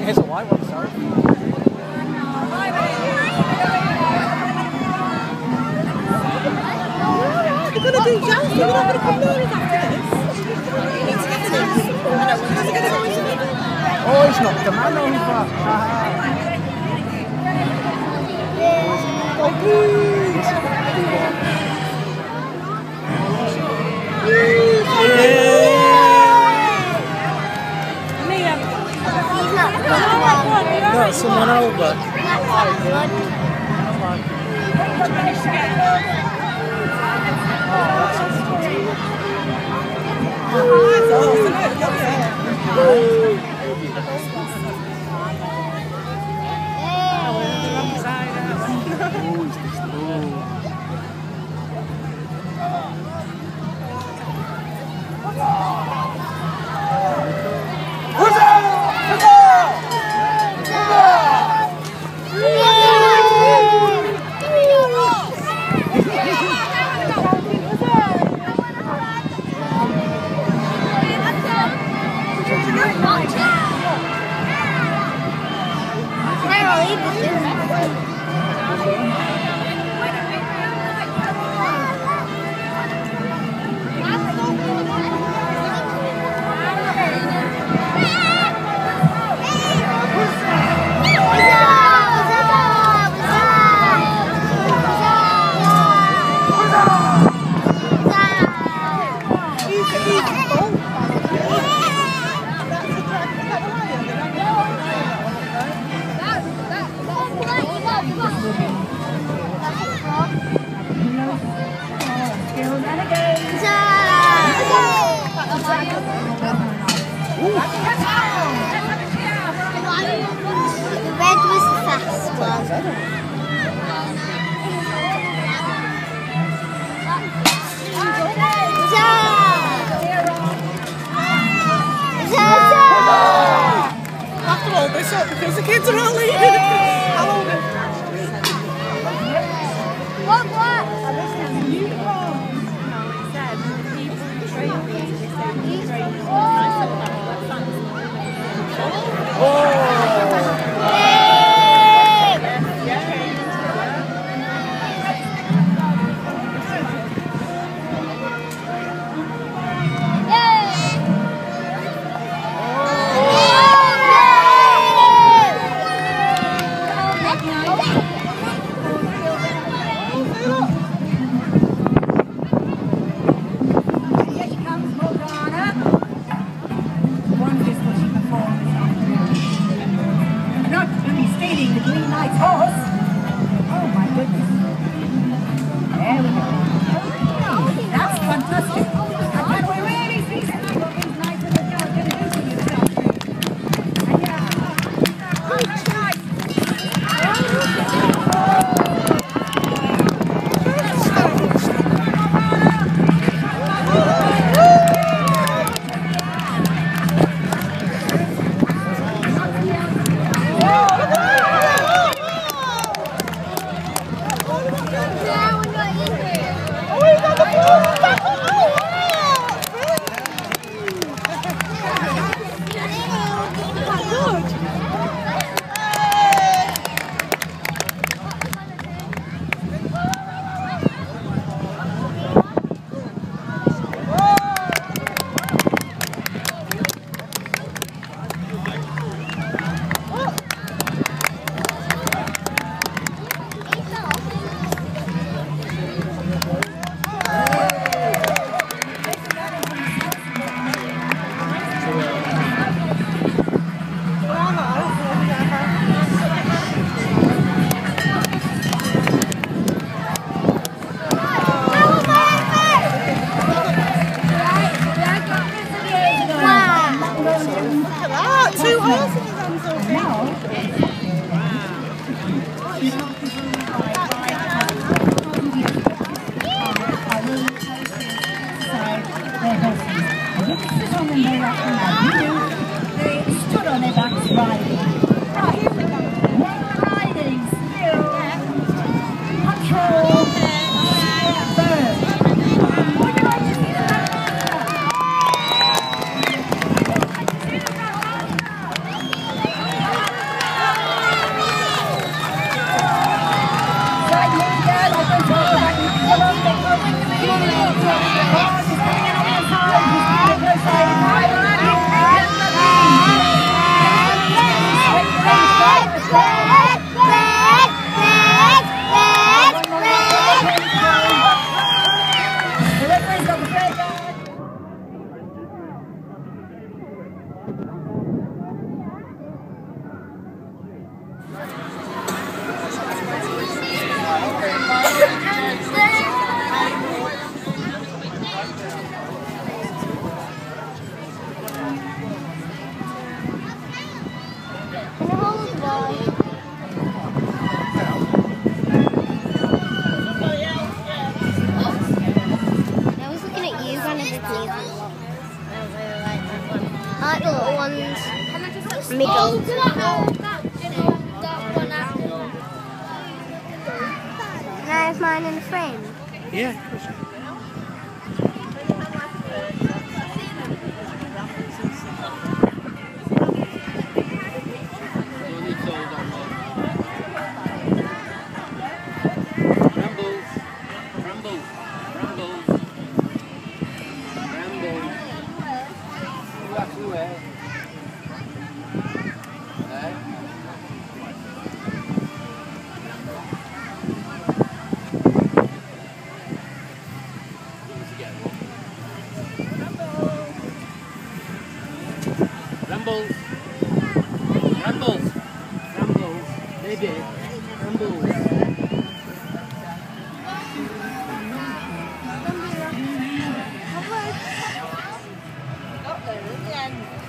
here's a white one. Manong pa. Please. No. Oh, that's After all this up because the kids are all leaving. little ones. Make oh, Can I have mine in the frame? Yeah,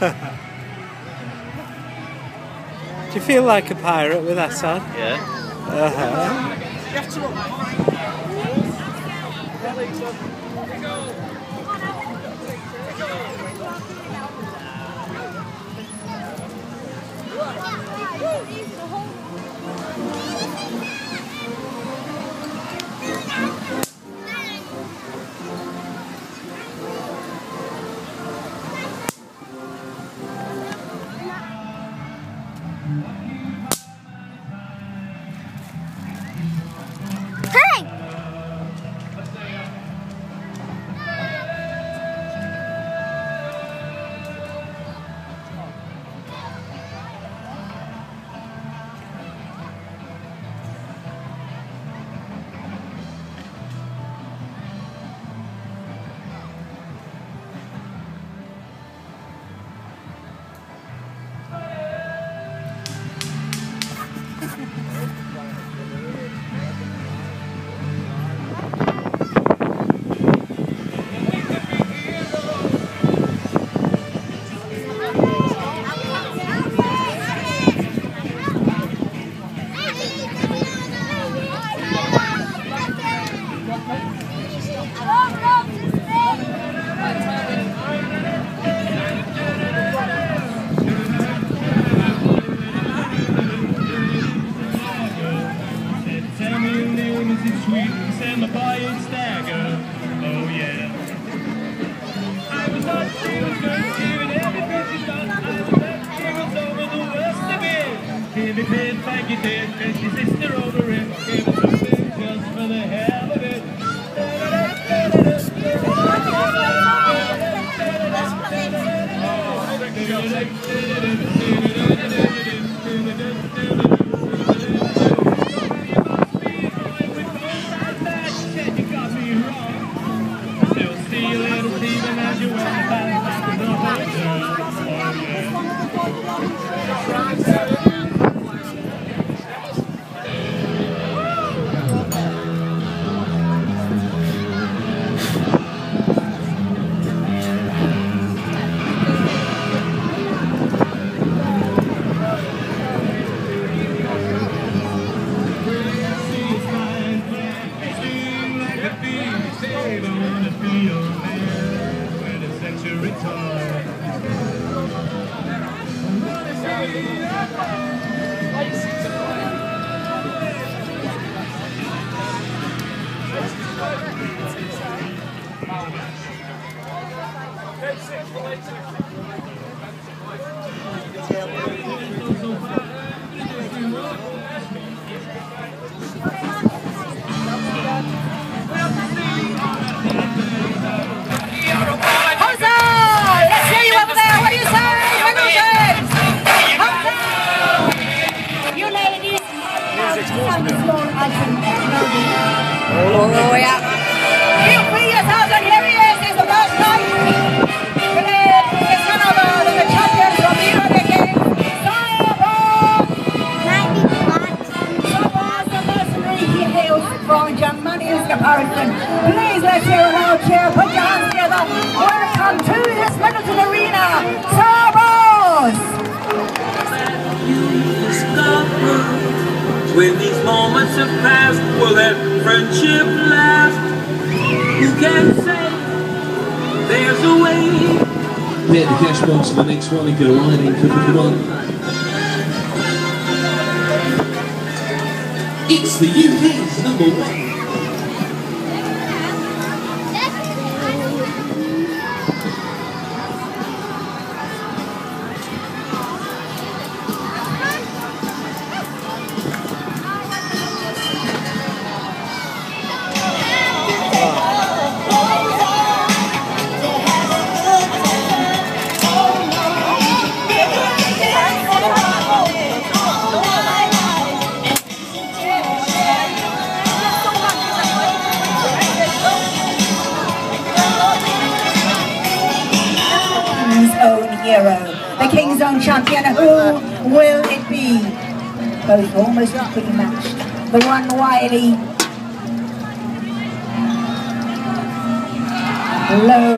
Do you feel like a pirate with that on? Yeah. Uh-huh. Hey! Send my boy in stagger. Oh yeah. I was on stage, girl, giving everything she done. I was here was over the worst of it. Give me pain, thank you, dead, and she sister over it. Gave it something just for the hell Huzzah! When these moments have passed, will that friendship last? Who can say there's a way? Hit the cash box for the next one and go right for the one. It's the UK's number one. Own hero, the King's own champion. Who will it be? Both almost equally matched. The one Wiley. Low.